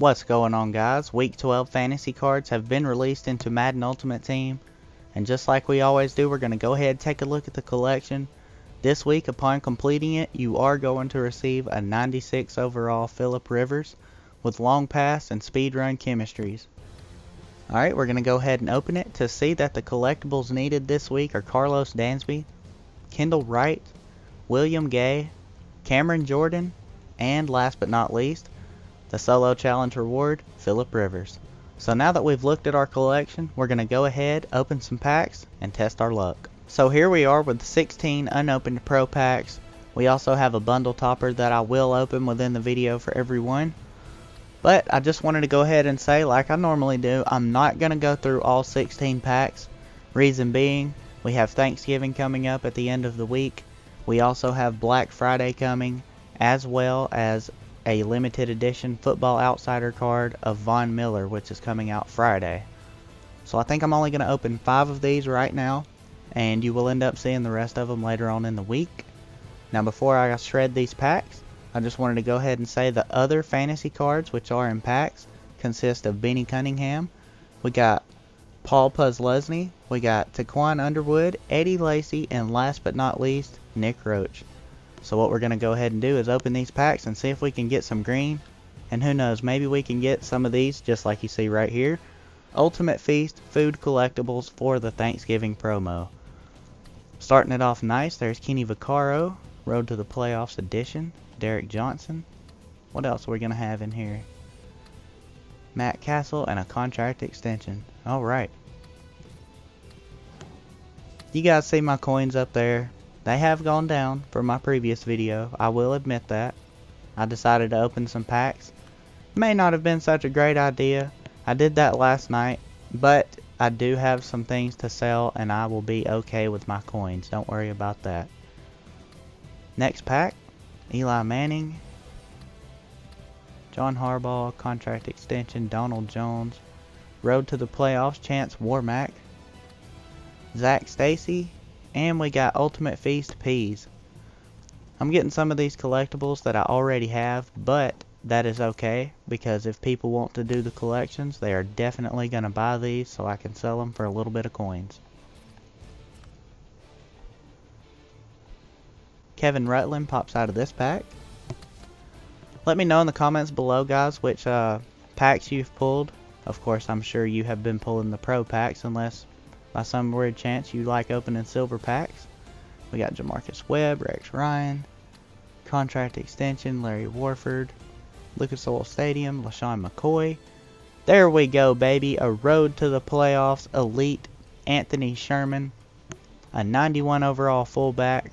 What's going on guys? Week 12 fantasy cards have been released into Madden Ultimate Team. And just like we always do, we're going to go ahead and take a look at the collection. This week, upon completing it, you are going to receive a 96 overall Philip Rivers with long pass and speed run chemistries. Alright, we're going to go ahead and open it to see that the collectibles needed this week are Karlos Dansby, Kendall Wright, William Gay, Cameron Jordan, and last but not least, the solo challenge reward, Philip Rivers. So now that we've looked at our collection, we're going to go ahead, open some packs, and test our luck. So here we are with 16 unopened pro packs. We also have a bundle topper that I will open within the video for everyone. But I just wanted to go ahead and say, like I normally do, I'm not going to go through all 16 packs. Reason being, we have Thanksgiving coming up at the end of the week. We also have Black Friday coming, as well as a limited edition Football Outsider card of Von Miller, which is coming out Friday. So I think I'm only going to open five of these right now, and you will end up seeing the rest of them later on in the week. Now before I shred these packs, I just wanted to go ahead and say the other fantasy cards, which are in packs, consist of Benny Cunningham. We got Paul Posluszny. We got Tiquan Underwood, Eddie Lacy, and last but not least, Nick Roach. So what we're going to go ahead and do is open these packs and see if we can get some green. And who knows, maybe we can get some of these just like you see right here. Ultimate Feast Food Collectibles for the Thanksgiving promo. Starting it off nice, there's Kenny Vaccaro, Road to the Playoffs edition, Derrick Johnson. What else are we going to have in here? Matt Cassel and a contract extension. Alright. You guys see my coins up there. They have gone down from my previous video, I will admit that. I decided to open some packs. May not have been such a great idea. I did that last night, but I do have some things to sell and I will be okay with my coins. Don't worry about that. Next pack, Eli Manning, John Harbaugh, contract extension, Donald Jones, road to the playoffs, Chance Warmack, Zac Stacy, and we got Ultimate Feast Peas. I'm getting some of these collectibles that I already have, but that is okay because if people want to do the collections, they are definitely going to buy these so I can sell them for a little bit of coins. Kevin Rutland pops out of this pack. Let me know in the comments below, guys, which uh, packs you've pulled. Of course, I'm sure you have been pulling the pro packs unless by some weird chance you like opening silver packs. We got J'Marcus Webb, Rex Ryan, contract extension, Larry Warford, Lucas Oil Stadium, LeSean McCoy. There we go, baby. A road to the playoffs, elite Anthony Sherman, a 91 overall fullback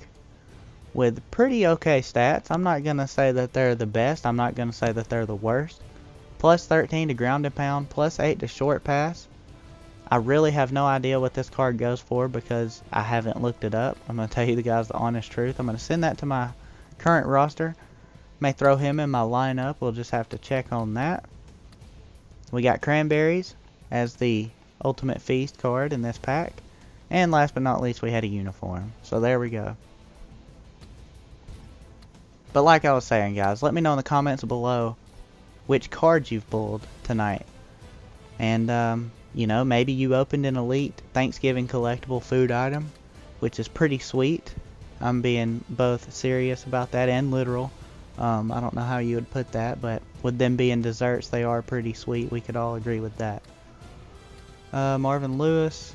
with pretty okay stats. I'm not going to say that they're the best. I'm not going to say that they're the worst. Plus 13 to ground and pound, plus 8 to short pass. I really have no idea what this card goes for because I haven't looked it up. I'm going to tell you the guys the honest truth. I'm going to send that to my current roster. May throw him in my lineup. We'll just have to check on that. We got Cranberries as the Ultimate Feast card in this pack. And last but not least, we had a uniform. So there we go. But like I was saying, guys, let me know in the comments below which cards you've pulled tonight. And um, you know, maybe you opened an elite Thanksgiving collectible food item, which is pretty sweet. I'm being both serious about that and literal. Um, I don't know how you would put that, but with them being desserts, they are pretty sweet. We could all agree with that. Uh, Marvin Lewis,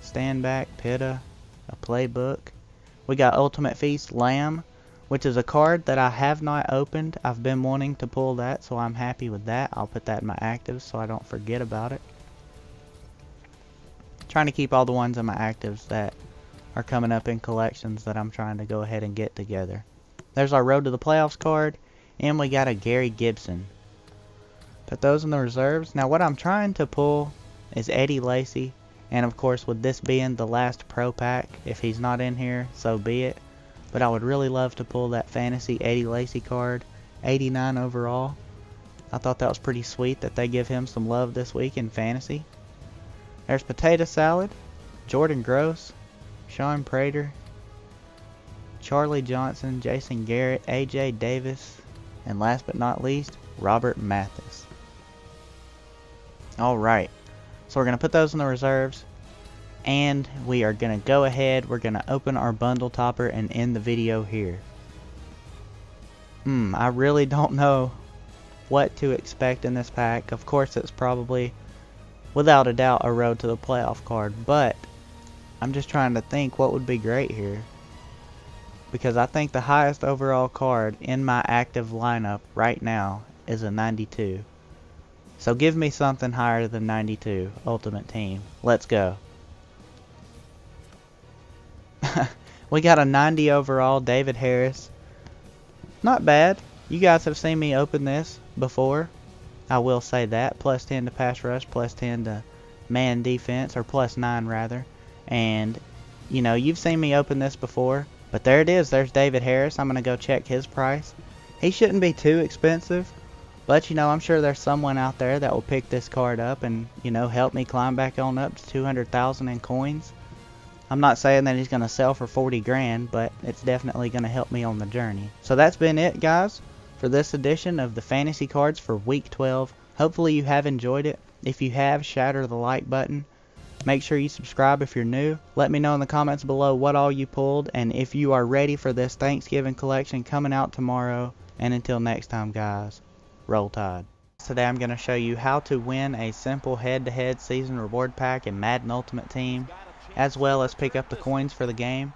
Stand Back, Pitta, a playbook. We got Ultimate Feast Lamb, which is a card that I have not opened. I've been wanting to pull that, so I'm happy with that. I'll put that in my actives so I don't forget about it. Trying to keep all the ones in my actives that are coming up in collections that I'm trying to go ahead and get together. There's our Road to the Playoffs card, and we got a Gary Gibson. Put those in the reserves. Now what I'm trying to pull is Eddie Lacy, and of course with this being the last pro pack, if he's not in here, so be it. But I would really love to pull that Fantasy Eddie Lacy card. 89 overall. I thought that was pretty sweet that they give him some love this week in Fantasy. There's Potato Salad, Jordan Gross, Sean Prater, Charlie Johnson, Jason Garrett, AJ Davis, and last but not least, Robert Mathis. Alright, so we're going to put those in the reserves. And we are going to go ahead, we're going to open our bundle topper and end the video here. Hmm, I really don't know what to expect in this pack. Of course, it's probably, without a doubt, a road to the playoff card. But, I'm just trying to think what would be great here. Because I think the highest overall card in my active lineup right now is a 92. So give me something higher than 92, Ultimate Team. Let's go. we got a 90 overall, David Harris. Not bad. You guys have seen me open this before. I will say that. Plus 10 to pass rush, plus 10 to man defense, or plus 9 rather. And, you know, you've seen me open this before. But there it is. There's David Harris. I'm going to go check his price. He shouldn't be too expensive. But, you know, I'm sure there's someone out there that will pick this card up and, you know, help me climb back on up to 200,000 in coins. I'm not saying that he's going to sell for 40 grand, but it's definitely going to help me on the journey. So that's been it, guys, for this edition of the fantasy cards for week 12. Hopefully you have enjoyed it. If you have, shatter the like button. Make sure you subscribe if you're new. Let me know in the comments below what all you pulled and if you are ready for this Thanksgiving collection coming out tomorrow. And until next time, guys, roll tide. Today I'm going to show you how to win a simple head-to-head -head season reward pack in Madden Ultimate Team as well as pick up the coins for the game.